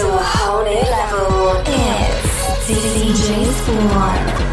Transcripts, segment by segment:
to a whole new level. It's DJ Spawn.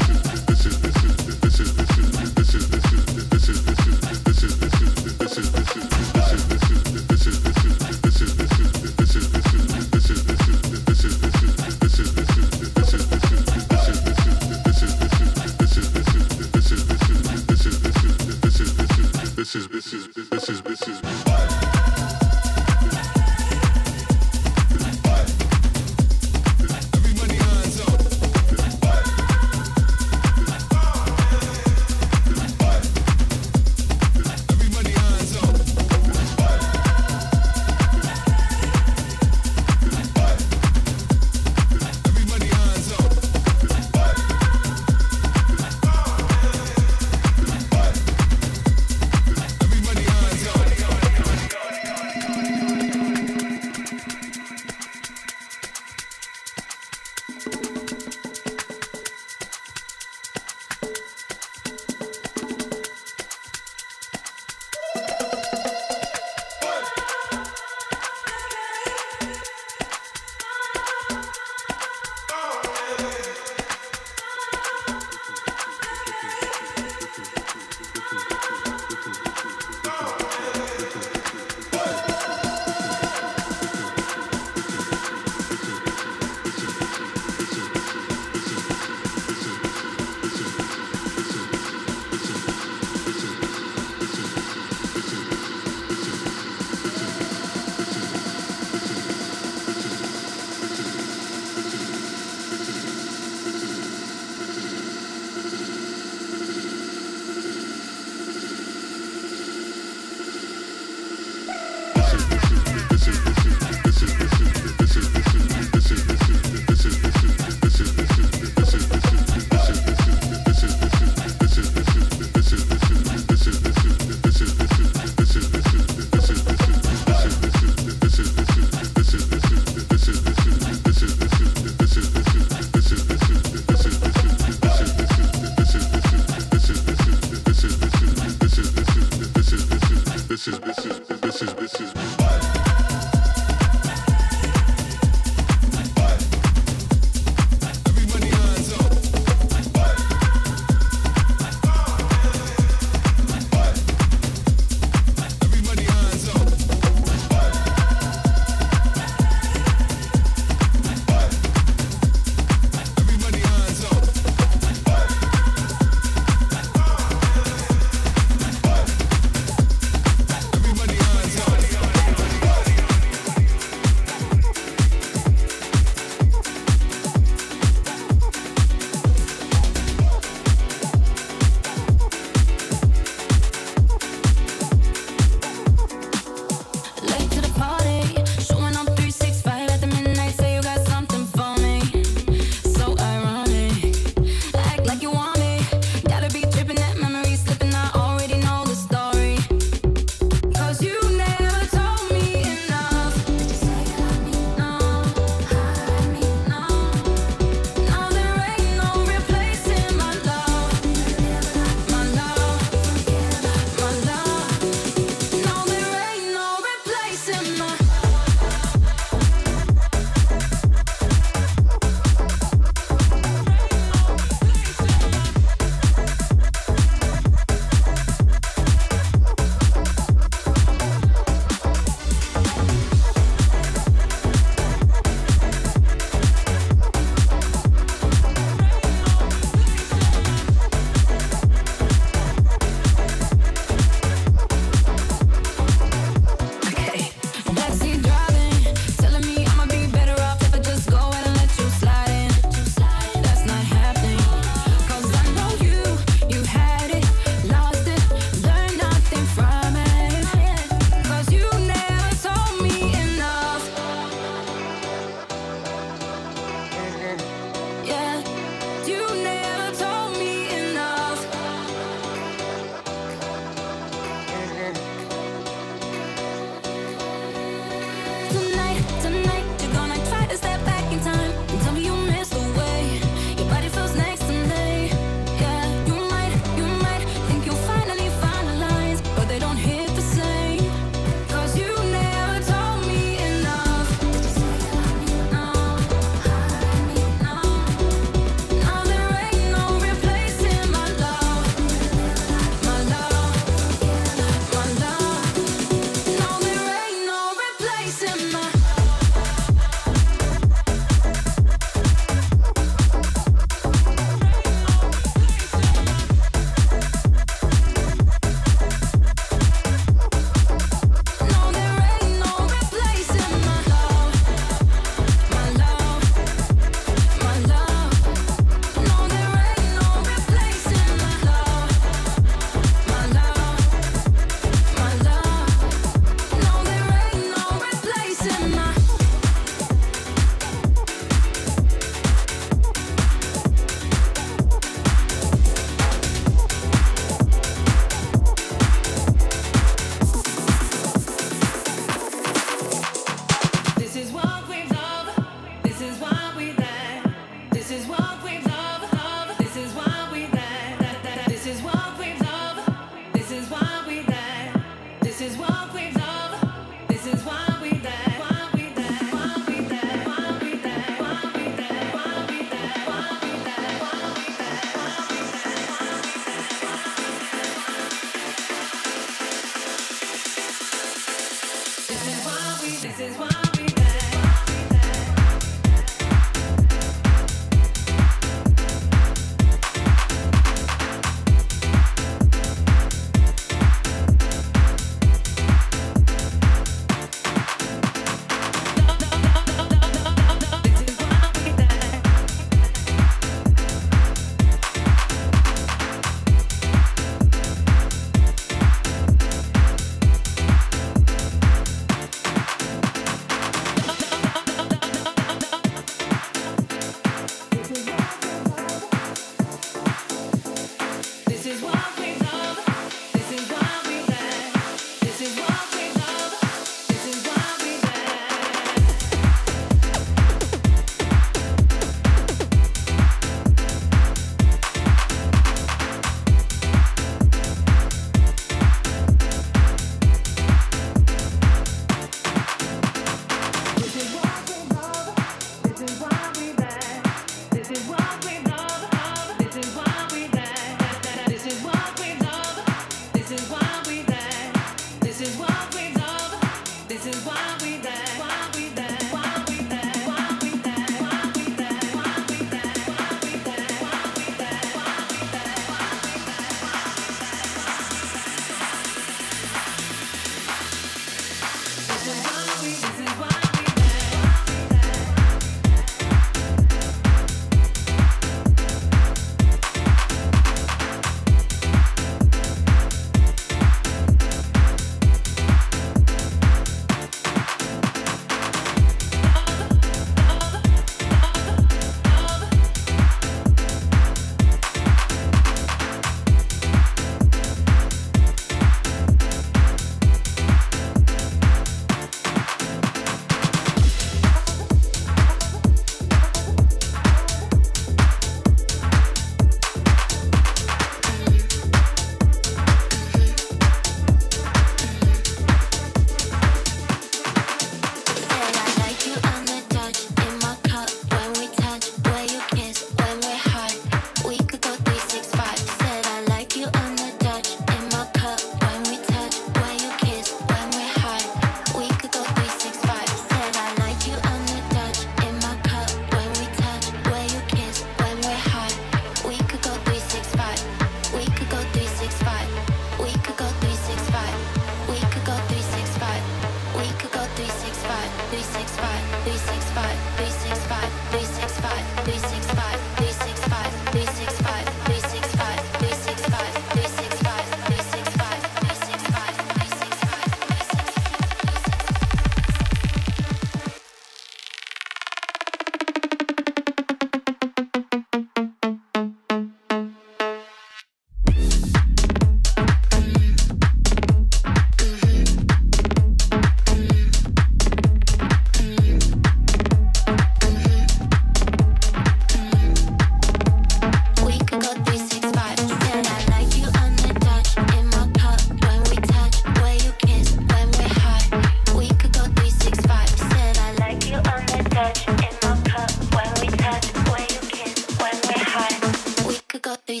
We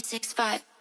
could 365.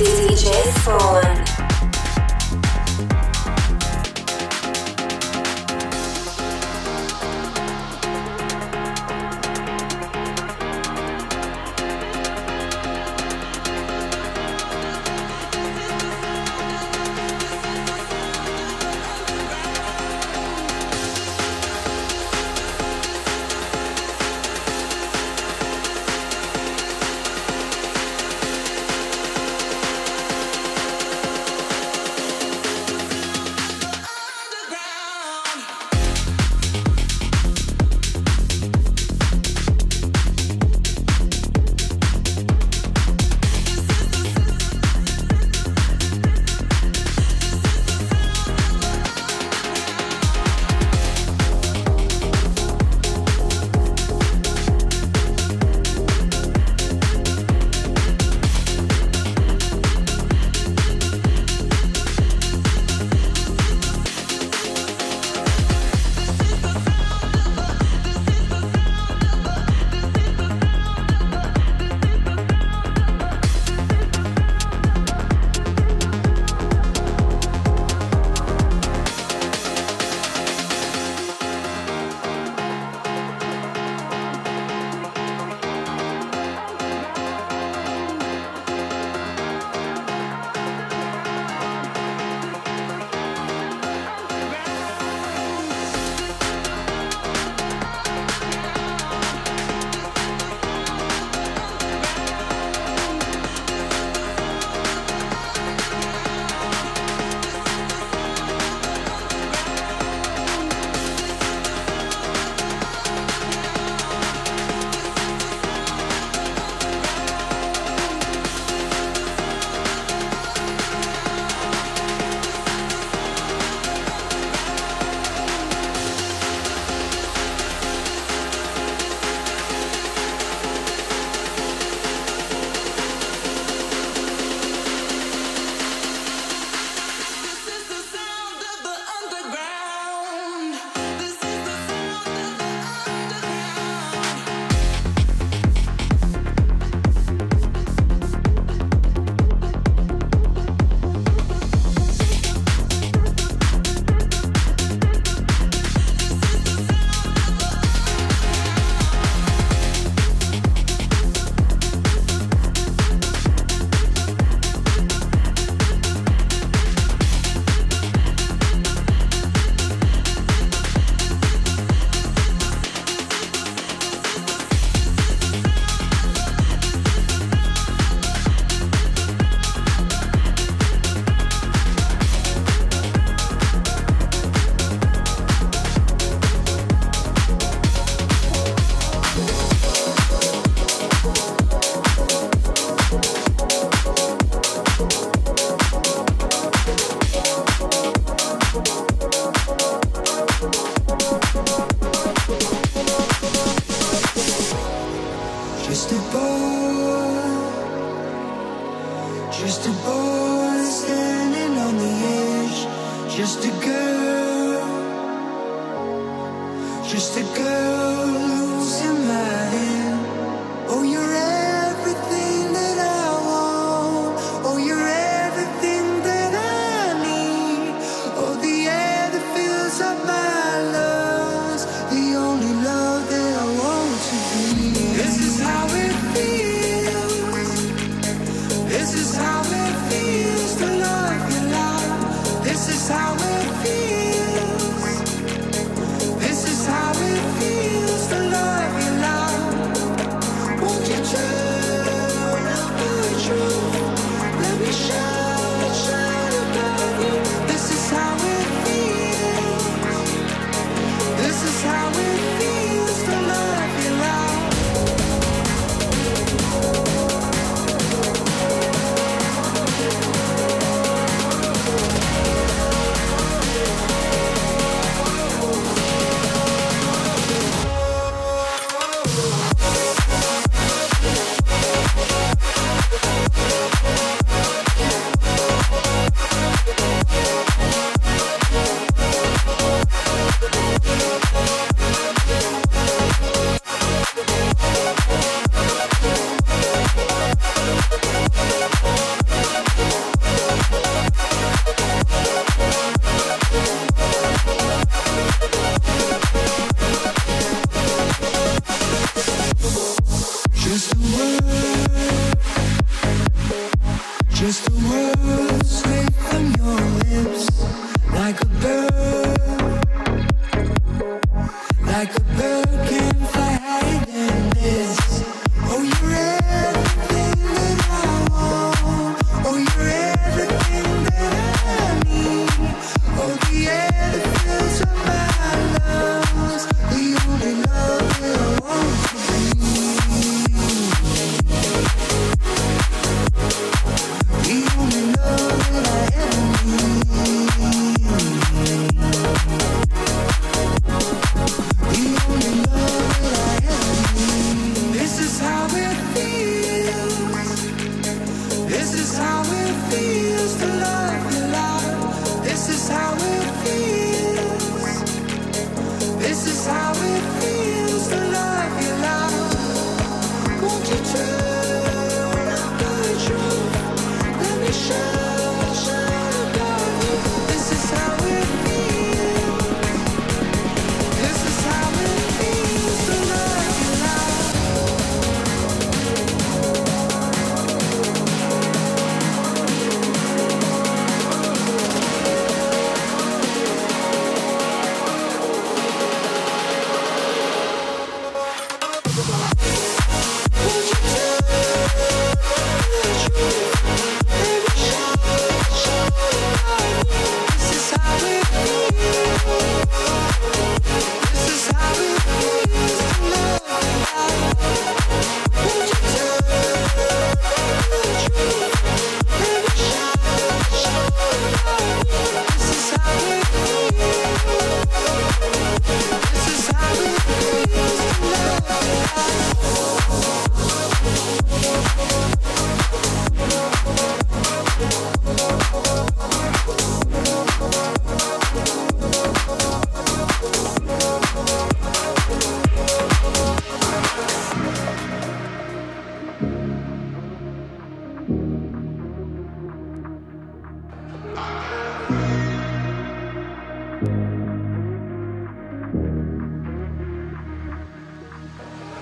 Mix with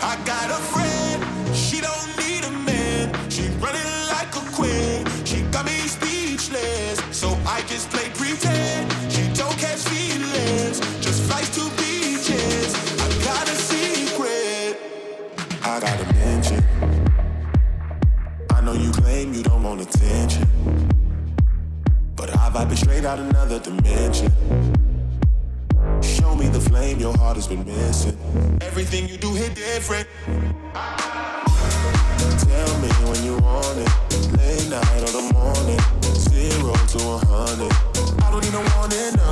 I got a friend, she don't need a man. She running like a queen. She got me speechless, so I just play pretend. She don't catch feelings, just flies to beaches. I got a secret. I got a mansion. I know you claim you don't want attention, but I vibe it straight out another dimension your heart has been missing. Everything you do hit different. Tell me when you want it. Late night or the morning. Zero to a hundred. I don't even want it. No.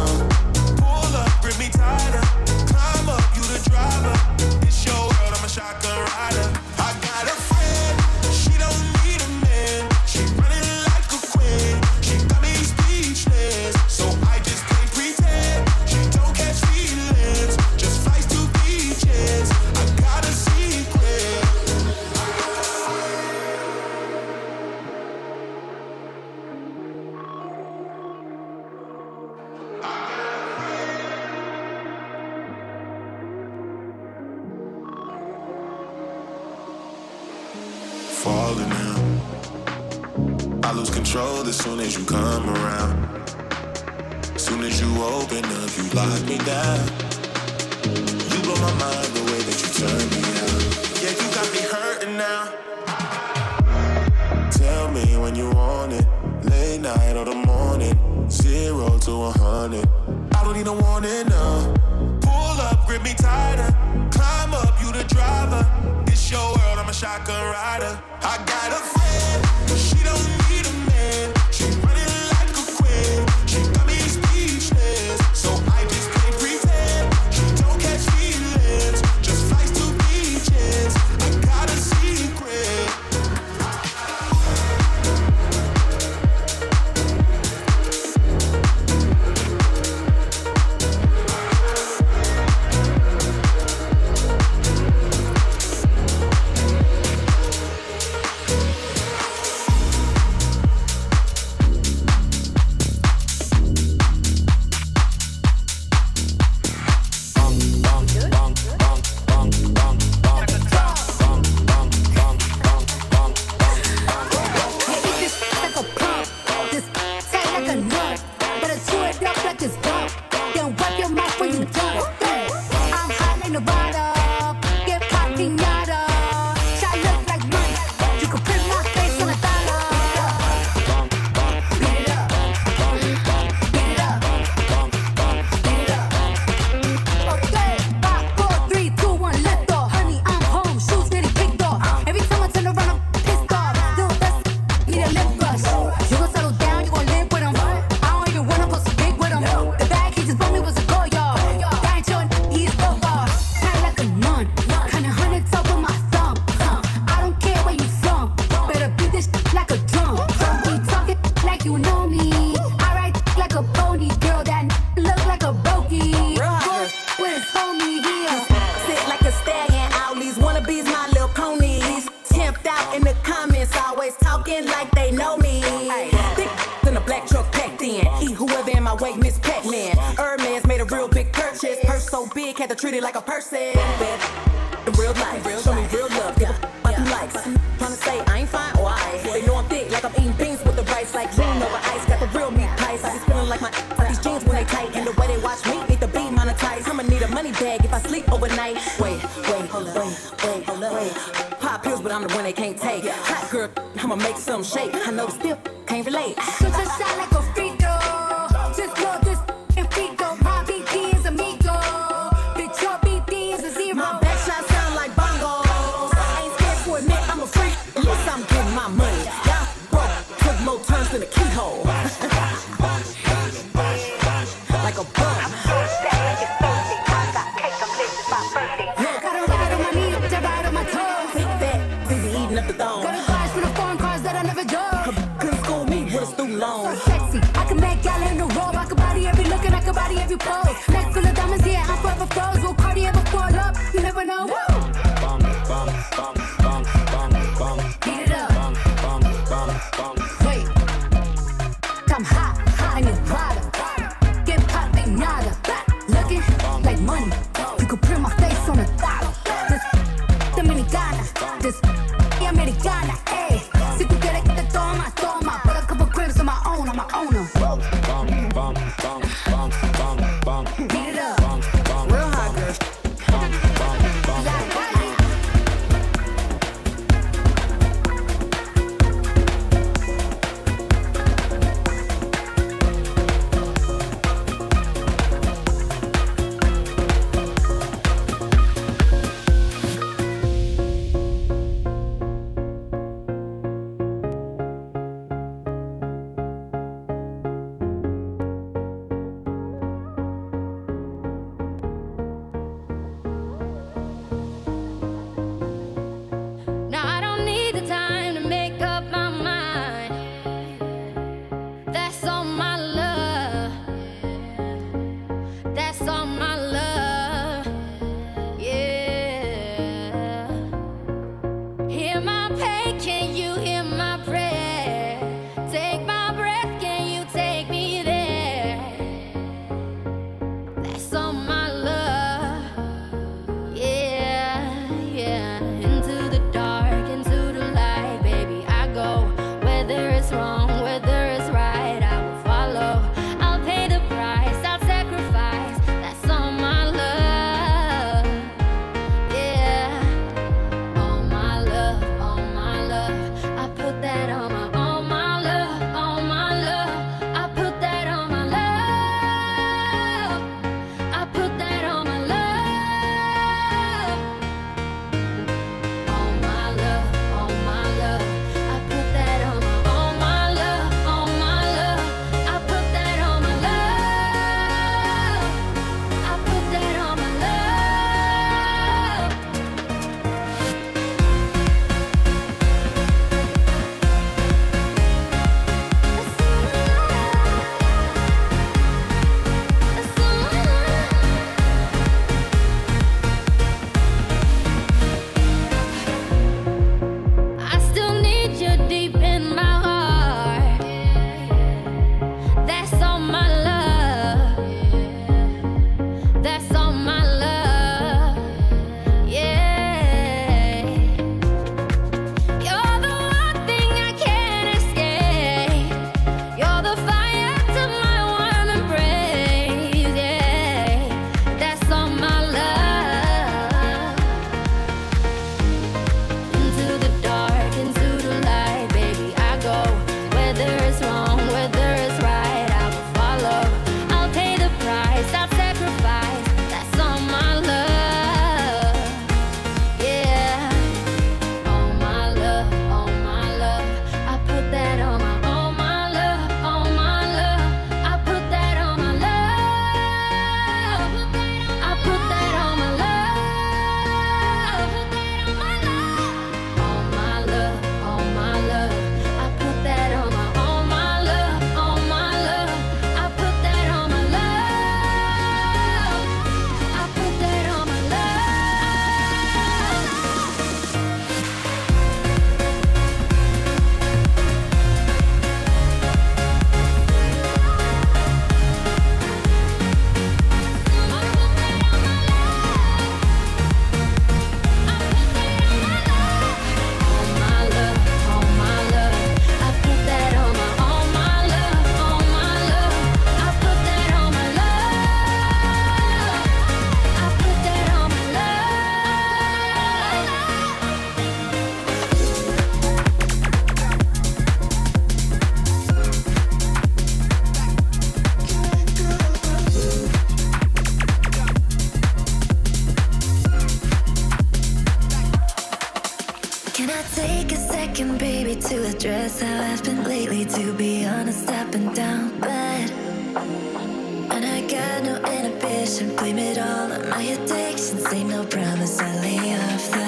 sleep overnight. Wait, wait, hold up, wait, hold up, wait. Pop pills, but I'm the one they can't take. Hot girl, I'ma make some shake. I know the still. bed. And I got no inhibition, blame it all on my addictions. Ain't no promise I lay off.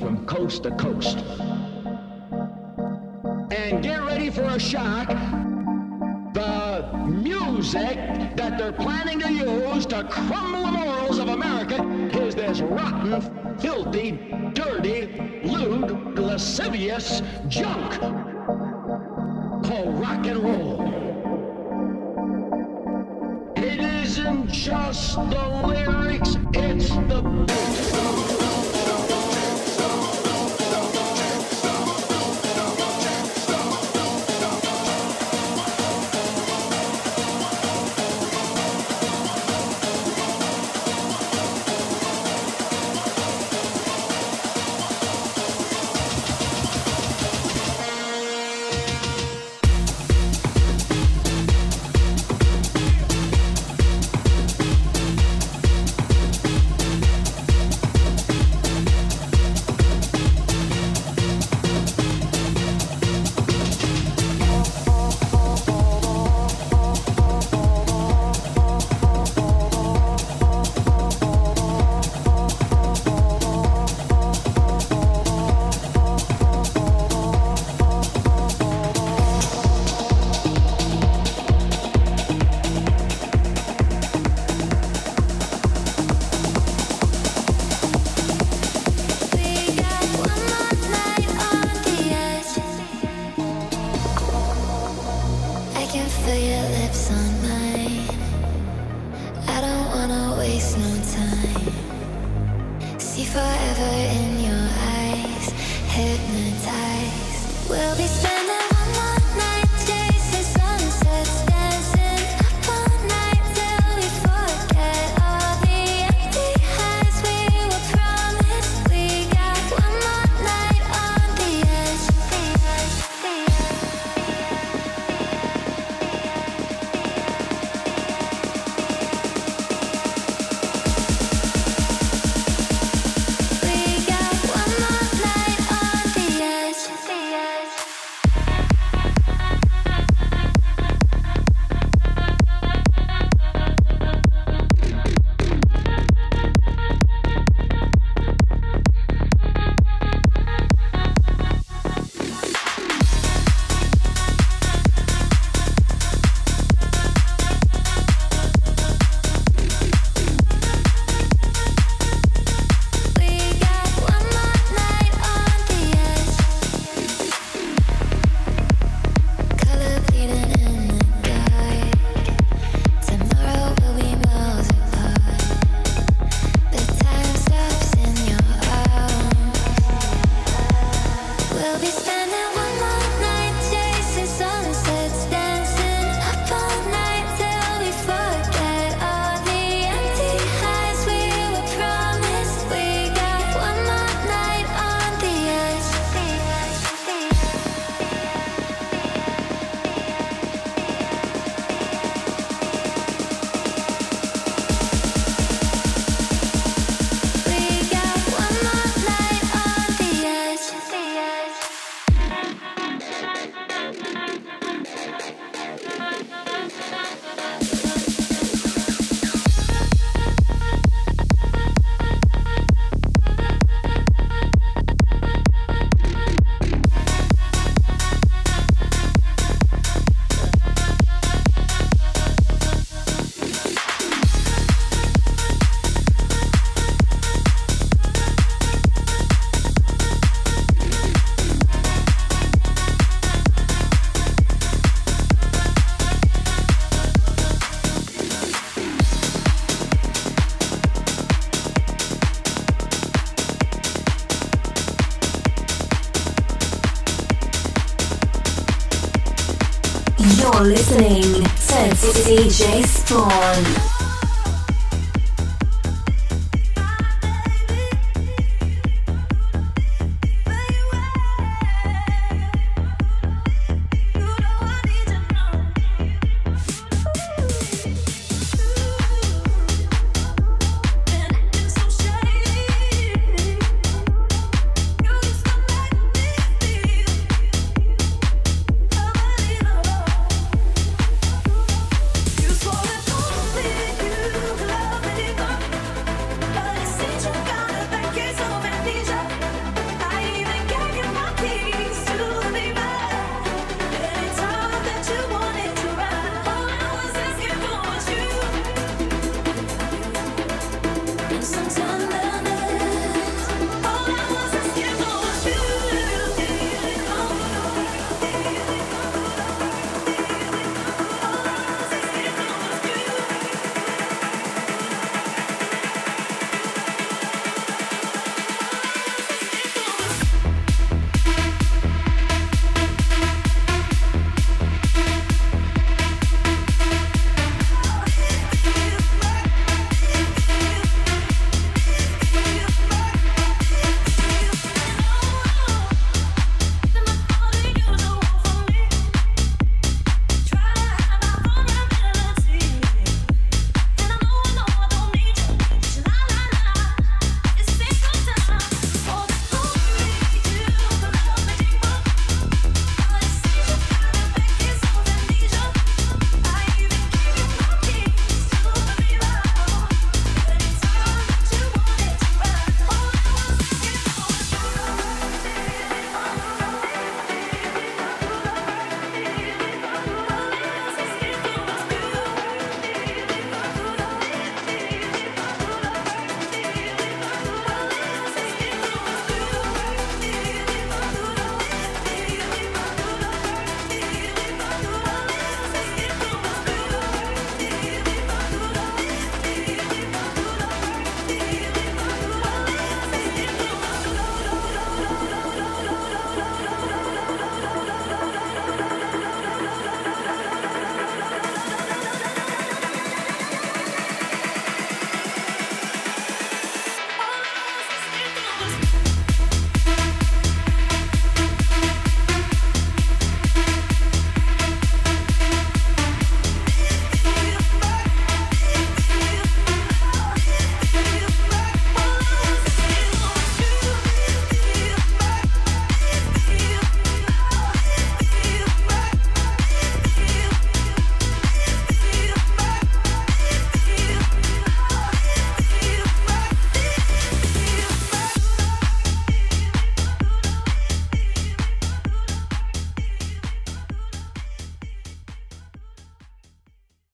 from coast to coast. And get ready for a shock. The music that they're planning to use to crumble the morals of America is this rotten, filthy, dirty, lewd, lascivious junk called rock and roll. It isn't just the lyrics.